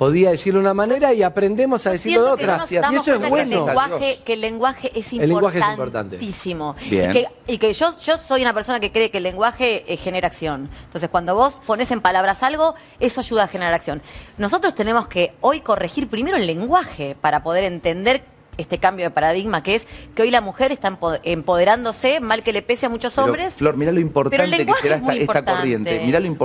podía decirlo de una manera y aprendemos a decirlo de que no otra. nos y eso es bueno. Que el, lenguaje, que el lenguaje es El lenguaje es importantísimo. Bien. Y que, y que yo, yo soy una persona que cree que el lenguaje eh, genera acción. Entonces, cuando vos pones en palabras algo, eso ayuda a generar acción. Nosotros tenemos que hoy corregir primero el lenguaje para poder entender este cambio de paradigma que es que hoy la mujer está empoderándose, mal que le pese a muchos Pero, hombres. Flor, mirá lo importante que será esta, esta corriente. Mirá lo importante.